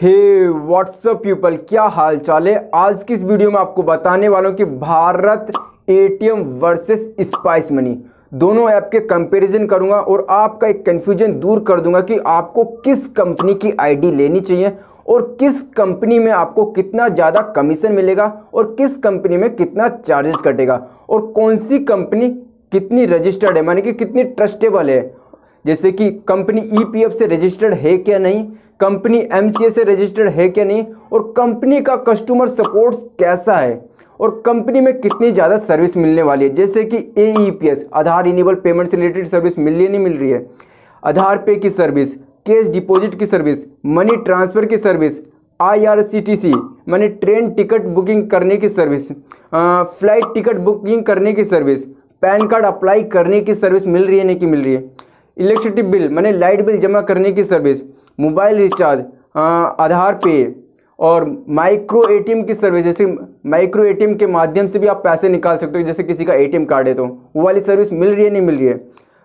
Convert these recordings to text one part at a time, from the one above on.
हे WhatsApp people क्या हाल चाल है? आज की इस वीडियो में आपको बताने वाला हूँ कि Bharat ATM versus Spice Money दोनों ऐप के कंपैरिजन करूँगा और आपका एक कन्फ्यूज़न दूर कर दूँगा कि आपको किस कंपनी की आईडी लेनी चाहिए और किस कंपनी में आपको कितना ज़्यादा कमीशन मिलेगा और किस कंपनी में कितना चार्जेस कटेगा और कौन सी कंपनी कितनी रजिस्टर्ड है? मानी कि कितनी ट्रस्टेबल है? जैसे कि कंपनी ईपीएफ से रजिस्टर्ड है क्या नहीं? कंपनी एम से रजिस्टर्ड है क्या नहीं? और कंपनी का कस्टमर सपोर्ट कैसा है? और कंपनी में कितनी ज़्यादा सर्विस मिलने वाली है? जैसे कि एईपीएस आधार इनेबल पेमेंट से रिलेटेड सर्विस मिल रही नहीं मिल रही है। आधार पे की सर्विस कैश डिपॉजिट की सर्विस मनी ट्रांसफ़र की सर्विस आईआरसीटीसी मैंने ट्रेन टिकट बुकिंग करने की सर्विस फ़्लाइट टिकट बुकिंग करने की सर्विस पैन कार्ड अप्लाई करने की सर्विस मिल रही है नहीं कि मिल रही है? इलेक्ट्रिसिटी बिल मैंने लाइट बिल जमा करने की service mobile recharge Aadhaar pay और माइक्रो एटीएम की सर्विस, जैसे माइक्रो एटीएम के माध्यम से भी आप पैसे निकाल सकते हो, जैसे किसी का एटीएम कार्ड है तो वो वाली सर्विस मिल रही है, नहीं मिल रही है?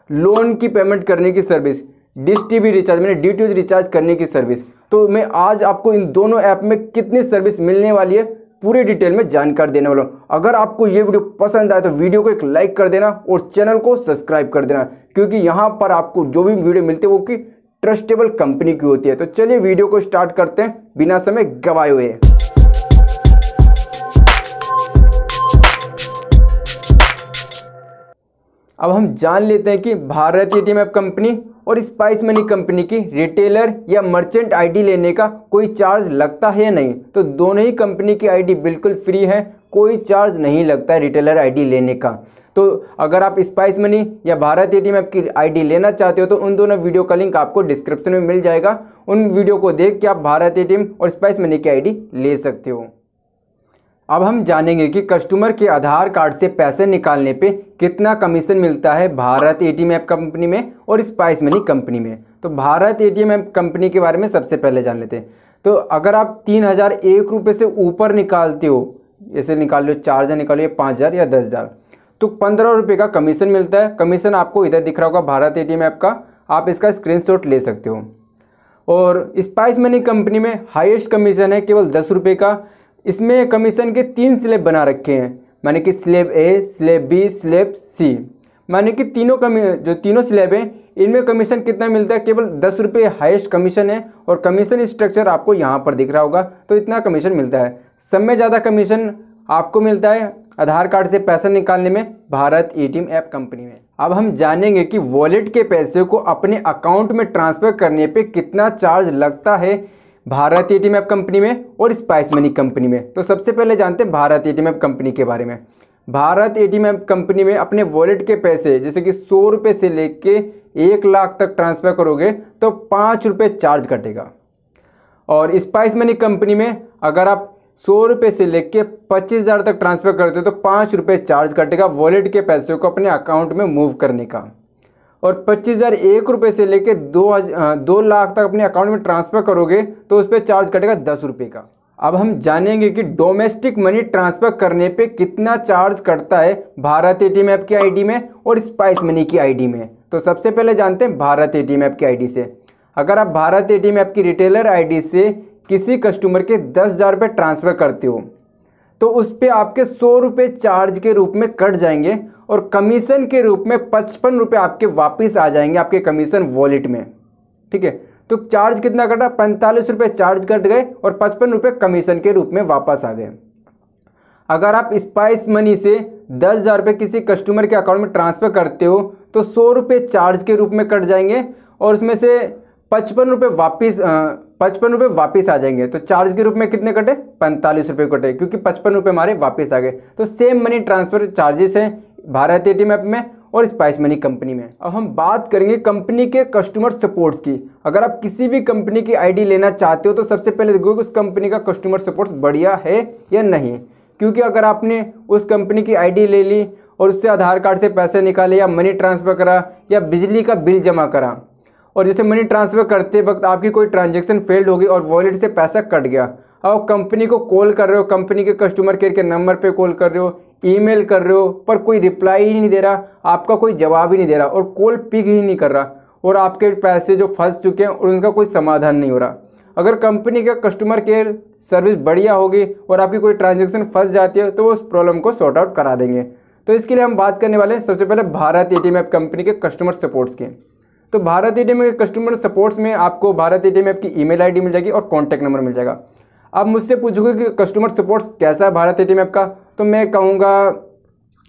लोन की पेमेंट करने की सर्विस, डिश टी रिचार्ज, मैंने डी रिचार्ज करने की सर्विस। तो मैं आज आपको इन दोनों ऐप में कितनी सर्विस मिलने वाली है, पूरे डिटेल में जानकारी देने वाला हूँ। अगर आपको ये वीडियो पसंद आए तो वीडियो को एक लाइक कर देना और चैनल को सब्सक्राइब कर देना, क्योंकि यहाँ पर आपको जो भी वीडियो मिलती है वो की ट्रस्टेबल कंपनी की होती है। तो चलिए वीडियो को स्टार्ट करते हैं। बिना समय गवाए हुए। अब हम जान लेते हैं कि भारत एटीएम ऐप कंपनी और स्पाइस मनी कंपनी की रिटेलर या मर्चेंट आईडी लेने का कोई चार्ज लगता है या नहीं। तो दोनों ही कंपनी की आईडी बिल्कुल फ्री है। कोई चार्ज नहीं लगता है रिटेलर आईडी लेने का। तो अगर आप स्पाइस मनी या भारत एटीएम ऐप की आईडी लेना चाहते हो तो उन दोनों वीडियो का लिंक आपको डिस्क्रिप्शन में मिल जाएगा। उन वीडियो को देख के आप भारत एटीएम और स्पाइस मनी की आईडी ले सकते हो। अब हम जानेंगे कि कस्टमर के आधार कार्ड से पैसे निकालने पे कितना कमीशन मिलता है भारत एटीएम ऐप कंपनी में और स्पाइस मनी कंपनी में। तो भारत एटीएम ऐप कंपनी के बारे में सबसे पहले जान लेते हैं। तो अगर आप तीन हज़ार एक रुपये से ऊपर निकालते हो जैसे निकाल लो चार हज़ार निकालिए, पाँच हज़ार या दस हज़ार। तो पंद्रह रुपये का कमीशन मिलता है। कमीशन आपको इधर दिख रहा होगा, भारत एटीएम ऐप का। आप इसका स्क्रीनशॉट ले सकते हो। और स्पाइस मनी कंपनी में हाईएस्ट कमीशन है, केवल दस रुपये का। इसमें कमीशन के तीन स्लेब बना रखे हैं। माने कि slab A slab B slab C माने कि तीनों कमी, जो तीनों स्लेब हैं इनमें कमीशन कितना मिलता है? केवल दस रुपये हाइस्ट कमीशन है और कमीशन स्ट्रक्चर आपको यहाँ पर दिख रहा होगा। तो इतना कमीशन मिलता है। सब में ज़्यादा कमीशन आपको मिलता है आधार कार्ड से पैसा निकालने में भारत एटीएम ऐप कंपनी में। अब हम जानेंगे कि वॉलेट के पैसे को अपने अकाउंट में ट्रांसफ़र करने पे कितना चार्ज लगता है भारत एटीएम ऐप कंपनी में और स्पाइस मनी कंपनी में। तो सबसे पहले जानते हैं भारत एटीएम ऐप कंपनी के बारे में। भारत एटीएम ऐप कंपनी में अपने वॉलेट के पैसे, जैसे कि सौ रुपये से लेके एक लाख तक ट्रांसफ़र करोगे तो पाँच रुपये चार्ज कटेगा। और स्पाइस मनी कंपनी में अगर आप सौ रुपये से लेके पच्चीस हज़ार तक ट्रांसफ़र करते हो तो पाँच रुपये चार्ज कटेगा वॉलेट के पैसे को अपने अकाउंट में मूव करने का। और पच्चीस हज़ार एक रुपये से लेके दो दो लाख तक अपने अकाउंट में ट्रांसफ़र करोगे तो उस पर चार्ज कटेगा दस रुपये का। अब हम जानेंगे कि डोमेस्टिक मनी ट्रांसफ़र करने पे कितना चार्ज कटता है भारत एटीएम ऐप की आईडी में और स्पाइस मनी की आईडी में। तो सबसे पहले जानते हैं भारत एटीएम ऐप की आईडी से। अगर आप भारत एटीएम ऐप की रिटेलर आईडी से किसी कस्टमर के दस हज़ार रुपये ट्रांसफ़र करते हो तो उस पर आपके सौ रुपये चार्ज के रूप में कट जाएँगे और कमीशन के रूप में पचपन रुपये आपके वापस आ जाएँगे आपके कमीशन वॉलेट में। ठीक है? तो चार्ज कितना कटा? पैंतालीस रुपये चार्ज कट गए और पचपन रुपये कमीशन के रूप में वापस आ गए। अगर आप स्पाइस मनी से दस हज़ार रुपये किसी कस्टमर के अकाउंट में ट्रांसफ़र करते हो तो सौ रुपये चार्ज के रूप में कट जाएँगे और उसमें से पचपन रुपये वापिस पचपन रुपये वापस आ जाएँगे। तो चार्ज के रूप में कितने कटे? पैंतालीस रुपये कटे, क्योंकि पचपन रुपये हमारे वापस आ गए। तो सेम मनी ट्रांसफ़र चार्जेस हैं भारत एटीएम ऐप में और स्पाइस मनी कंपनी में। अब हम बात करेंगे कंपनी के कस्टमर सपोर्ट्स की। अगर आप किसी भी कंपनी की आईडी लेना चाहते हो तो सबसे पहले देखो उस कंपनी का कस्टमर सपोर्ट्स बढ़िया है या नहीं। क्योंकि अगर आपने उस कंपनी की आईडी ले ली और उससे आधार कार्ड से पैसे निकाले या मनी ट्रांसफ़र करा या बिजली का बिल जमा करा और जैसे मनी ट्रांसफ़र करते वक्त आपकी कोई ट्रांजेक्शन फेल्ड होगी और वॉलेट से पैसा कट गया, अब कंपनी को कॉल कर रहे हो, कंपनी के कस्टमर केयर के नंबर पे कॉल कर रहे हो ईमेल कर रहे हो, पर कोई रिप्लाई ही नहीं दे रहा, आपका कोई जवाब ही नहीं दे रहा और कॉल पिक ही नहीं कर रहा और आपके पैसे जो फंस चुके हैं और उनका कोई समाधान नहीं हो रहा। अगर कंपनी का कस्टमर केयर सर्विस बढ़िया होगी और आपकी कोई ट्रांजेक्शन फंस जाती है तो वो उस प्रॉब्लम को सॉर्ट आउट करा देंगे। तो इसके लिए हम बात करने वाले हैं, सबसे पहले भारत एटीएम ऐप कंपनी के कस्टमर सपोर्ट्स के। तो भारत एटीएम के कस्टमर सपोर्ट्स में आपको भारत ए ऐप की ईमेल आईडी मिल जाएगी और कॉन्टैक्ट नंबर मिल जाएगा। अब मुझसे पूछोगे कि कस्टमर सपोर्ट्स कैसा है भारत ए ऐप का तो मैं कहूँगा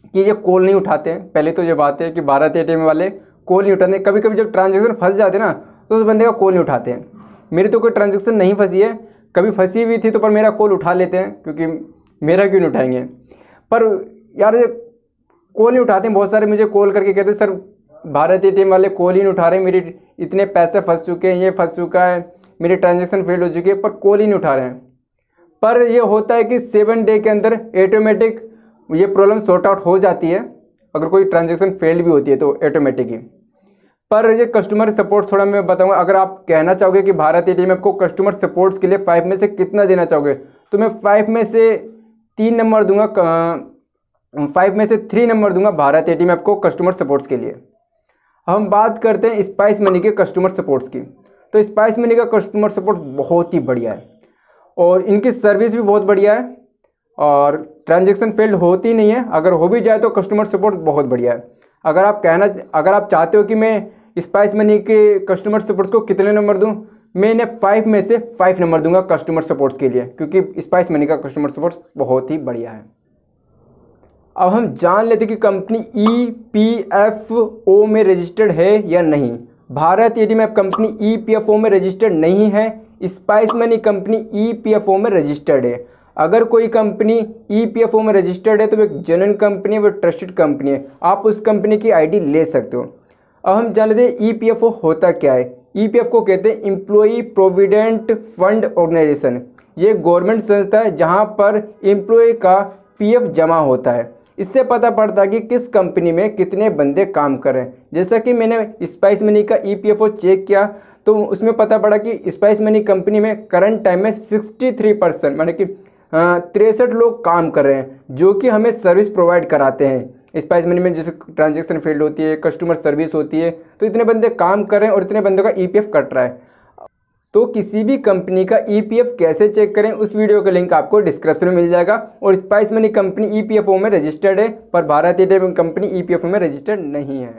कि ये कॉल नहीं उठाते हैं। पहले तो ये बात है कि भारत एटीएम वाले कॉल नहीं उठाते कभी कभी जब ट्रांजेक्शन फंस जाते ना तो उस बंदे का कॉल नहीं उठाते हैं। मेरी तो कोई ट्रांजेक्शन नहीं फंसी है। कभी फंसी हुई थी तो पर मेरा कॉल उठा लेते हैं, क्योंकि मेरा क्यों नहीं उठाएँगे? पर यार कॉल नहीं उठाते बहुत सारे मुझे कॉल करके कहते सर, भारत ए वाले कॉल ही नहीं उठा रहे, मेरी इतने पैसे फंस चुके हैं, ये फंस चुका है, मेरी ट्रांजेक्शन फेल हो चुकी है, पर कॉल ही नहीं उठा रहे हैं। पर ये होता है कि सेवन डे के अंदर ऑटोमेटिक ये प्रॉब्लम सॉर्ट आउट हो जाती है, अगर कोई ट्रांजेक्शन फेल भी होती है तो ऑटोमेटिक ही। पर ये कस्टमर सपोर्ट थोड़ा मैं बताऊँगा, अगर आप कहना चाहोगे कि भारत ए टी आपको कस्टमर सपोर्ट्स के लिए फाइव में से कितना देना चाहोगे तो मैं फाइव में से तीन नंबर दूँगा फाइव में से थ्री नंबर दूँगा भारत ए टी आपको कस्टमर सपोर्ट्स के लिए। हम बात करते हैं स्पाइस मनी के कस्टमर सपोर्ट्स की। तो स्पाइस मनी का कस्टमर सपोर्ट बहुत ही बढ़िया है और इनकी सर्विस भी बहुत बढ़िया है और ट्रांजेक्शन फेल्ड होती नहीं है, अगर हो भी जाए तो कस्टमर सपोर्ट बहुत बढ़िया है। अगर आप कहना, अगर आप चाहते हो कि मैं स्पाइस मनी के कस्टमर सपोर्ट्स को कितने नंबर दूँ? मैं इन्हें फाइव में से फाइव नंबर दूँगा कस्टमर सपोर्ट्स के लिए, क्योंकि स्पाइस मनी का कस्टमर सपोर्ट्स बहुत ही बढ़िया है। अब हम जान लेते कि company E P F O में रजिस्टर्ड है या नहीं। Bharat A app company E P F O में रजिस्टर्ड नहीं है, Spice Money company E P F O में रजिस्टर्ड है। अगर कोई company E P F O में रजिस्टर्ड है तो वो एक जनरल कंपनी है, वो ट्रस्टेड कंपनी है। आप उस कंपनी की आईडी ले सकते हो। अब हम जान लेते हैं ई ओ होता क्या है। ई पी एफ़ को कहते हैं एम्प्लॉई प्रोविडेंट फंड ऑर्गेनाइजेशन ये गवर्नमेंट संस्था है जहाँ पर एम्प्लॉय का पी एफ़ जमा होता है। इससे पता पड़ता है कि किस कंपनी में कितने बंदे काम कर रहे हैं। जैसा कि मैंने स्पाइस मनी का E P F O check किया तो उसमें पता पड़ा कि स्पाइस मनी कंपनी में करंट टाइम में सिक्सटी थ्री परसेंट माने कि तिरसठ लोग काम कर रहे हैं, जो कि हमें सर्विस प्रोवाइड कराते हैं। स्पाइस मनी में जैसे ट्रांजेक्शन फ़ील्ड होती है कस्टमर सर्विस होती है तो इतने बंदे काम कर रहे हैं और इतने बंदों का ई e कट रहा है। तो किसी भी कंपनी का ई e कैसे चेक करें, उस वीडियो का लिंक आपको डिस्क्रिप्शन में मिल जाएगा। और स्पाइस मनी कंपनी ई में रजिस्टर्ड है, पर भारत एटीएम कंपनी ईपीएफओ में रजिस्टर्ड नहीं है।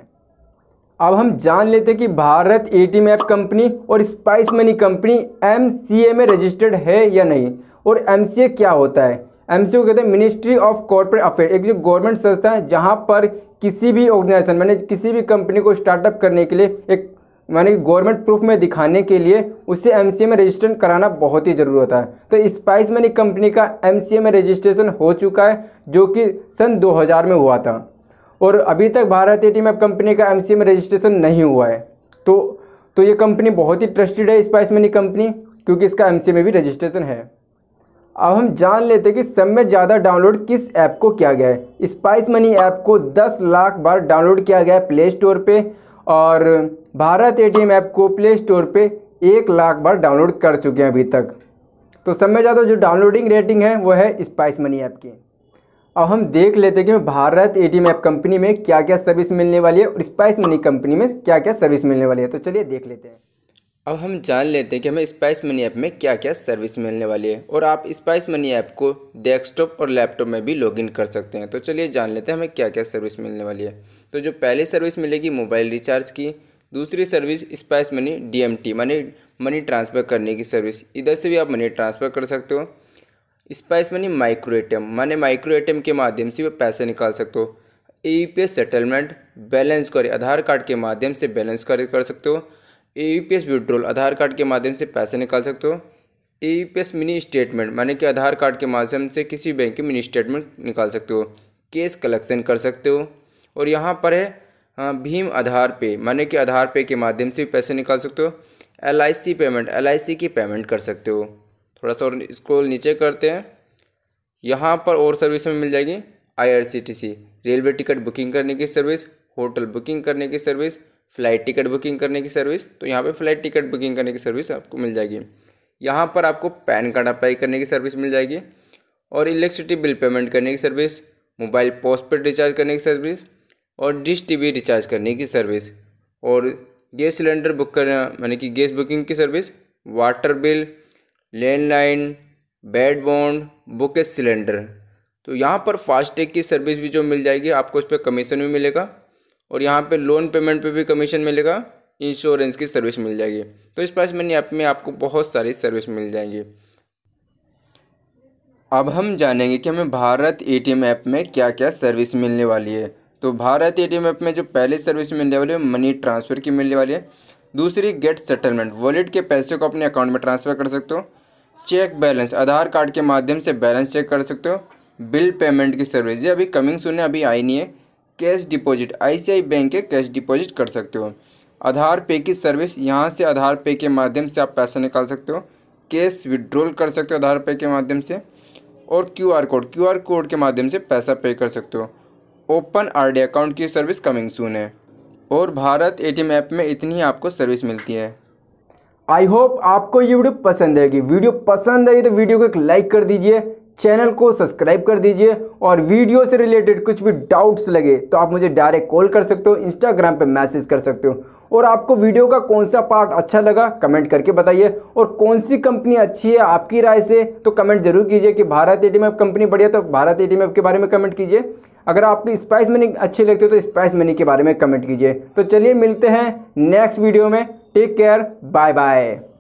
अब हम जान लेते हैं कि भारत ए ऐप कंपनी और स्पाइस मनी कंपनी एमसीए में रजिस्टर्ड है या नहीं, और एमसीए क्या होता है? एम को कहते हैं मिनिस्ट्री ऑफ़ कॉर्पोरेट अफेयर एक जो गवर्नमेंट संस्था है जहाँ पर किसी भी ऑर्गेनाइजेशन मैंने किसी भी कंपनी को स्टार्टअप करने के लिए एक, माने गवर्नमेंट प्रूफ में दिखाने के लिए उससे एम में रजिस्ट्रेशन कराना बहुत ही ज़रूरी होता है। तो स्पाइस मनी कंपनी का एमसीए में रजिस्ट्रेशन हो चुका है, जो कि सन 2000 में हुआ था। और अभी तक भारत ए ऐप कंपनी का एमसीए में रजिस्ट्रेशन नहीं हुआ है। तो तो ये कंपनी बहुत ही ट्रस्टेड है स्पाइस मनी कंपनी क्योंकि इसका एम में भी रजिस्ट्रेशन है। अब हम जान लेते हैं कि सब में ज़्यादा डाउनलोड किस ऐप को किया गया है। स्पाइस मनी ऐप को 10 लाख बार डाउनलोड किया गया है प्ले स्टोर पे और भारत एटीएम ऐप को प्ले स्टोर पे एक लाख बार डाउनलोड कर चुके हैं अभी तक। तो सब में ज़्यादा जो डाउनलोडिंग रेटिंग है, वो है स्पाइस मनी ऐप की। अब हम देख लेते हैं कि भारत एटीएम ऐप कंपनी में क्या क्या सर्विस मिलने वाली है और स्पाइस मनी कंपनी में क्या क्या सर्विस मिलने वाली है। तो चलिए देख लेते हैं। अब हम जान लेते हैं कि हमें स्पाइस मनी ऐप में क्या क्या सर्विस मिलने वाली है और आप स्पाइस मनी ऐप को डेस्कटॉप और लैपटॉप में भी लॉगिन कर सकते हैं। तो चलिए जान लेते हैं हमें क्या क्या सर्विस मिलने वाली है। तो जो पहली सर्विस मिलेगी मोबाइल रिचार्ज की, दूसरी service Spice Money D money money transfer करने की सर्विस इधर से भी आप मनी ट्रांसफ़र कर सकते हो। स्पाइस मनी माइक्रो एटीएम माने माइक्रो एटीएम के माध्यम से पैसे निकाल सकते हो। A settlement balance query Aadhaar card के माध्यम से बैलेंस कर सकते हो। A V P S withdrawal Aadhaar card के माध्यम से पैसे निकाल सकते हो। A U P S mini statement माने कि आधार कार्ड के माध्यम से किसी बैंक की मिनी स्टेटमेंट निकाल सकते हो। केस कलेक्शन कर सकते हो। और यहाँ पर है भीम आधार पे माने कि आधार पे के माध्यम से भी पैसे निकाल सकते हो। L I C payment L I C की पेमेंट कर सकते हो। थोड़ा सा और स्क्रॉल नीचे करते हैं। यहाँ पर और सर्विस में मिल जाएगी। I R C T C railway ticket booking करने की सर्विस होटल बुकिंग करने की सर्विस फ़्लाइट टिकट बुकिंग करने की सर्विस तो यहाँ पे फ़्लाइट टिकट बुकिंग करने की सर्विस आपको मिल जाएगी। यहाँ पर आपको पैन कार्ड अप्लाई करने की सर्विस मिल जाएगी और इलेक्ट्रिसिटी बिल पेमेंट करने की service, mobile post postpaid recharge करने की सर्विस और डिश टी रिचार्ज करने की सर्विस। और गैस सिलेंडर बुक करना, यानी कि गैस बुकिंग की service, water bill, landline, broadband, book cylinder. तो यहाँ पर फास्टैग की सर्विस भी जो मिल जाएगी, आपको उस पर कमीशन भी मिलेगा। और यहाँ पे लोन पेमेंट पे भी कमीशन मिलेगा इंश्योरेंस की सर्विस मिल जाएगी। तो इस पास मनी ऐप में आपको बहुत सारी सर्विस मिल जाएँगी। अब हम जानेंगे कि हमें भारत एटीएम ऐप में क्या क्या सर्विस मिलने वाली है। तो भारत एटीएम ऐप में जो पहली सर्विस मिलने वाली है मनी ट्रांसफ़र की मिलने वाली है। दूसरी गेट सेटलमेंट वॉलेट के पैसे को अपने अकाउंट में ट्रांसफ़र कर सकते हो। चेक बैलेंस आधार कार्ड के माध्यम से बैलेंस चेक कर सकते हो। बिल पेमेंट की सर्विस ये अभी कमिंग सुन है, अभी आई नहीं है। कैश डिपॉजिट, आईसीआई बैंक के कैश डिपॉजिट कर सकते हो। आधार पे की सर्विस, यहाँ से आधार पे के माध्यम से आप पैसा निकाल सकते हो। कैश विड्रॉल कर सकते हो आधार पे के माध्यम से और Q R code, Q R code के माध्यम से पैसा पे कर सकते हो। ओपन आरडी अकाउंट की सर्विस कमिंग सून है और भारत एटीएम ऐप में इतनी ही आपको सर्विस मिलती है। आई होप आपको ये वीडियो पसंद आएगी। वीडियो पसंद आई तो वीडियो को एक लाइक कर दीजिए। चैनल को सब्सक्राइब कर दीजिए और वीडियो से रिलेटेड कुछ भी डाउट्स लगे तो आप मुझे डायरेक्ट कॉल कर सकते हो इंस्टाग्राम पे मैसेज कर सकते हो। और आपको वीडियो का कौन सा पार्ट अच्छा लगा, कमेंट करके बताइए। और कौन सी कंपनी अच्छी है आपकी राय से तो कमेंट ज़रूर कीजिए कि भारत एटीएम ऐप कंपनी बढ़िया तो भारत एटीएम ऐप के बारे में कमेंट कीजिए। अगर आपको स्पाइस मनी अच्छी लगती हो तो स्पाइस मनी के बारे में कमेंट कीजिए। तो चलिए मिलते हैं नेक्स्ट वीडियो में। Take care bye bye